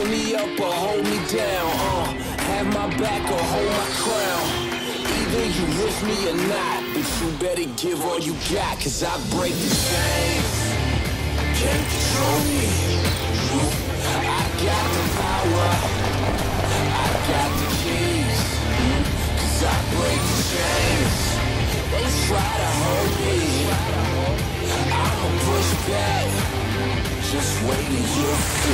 Hold me up or hold me down, uh. Have my back or hold my crown. Either you with me or not But you better give all you got Cause I break the chains. Can't control me. I got the power. I got the keys. Cause I break the chains. They try to hold me. I'ma push back. Just wait till you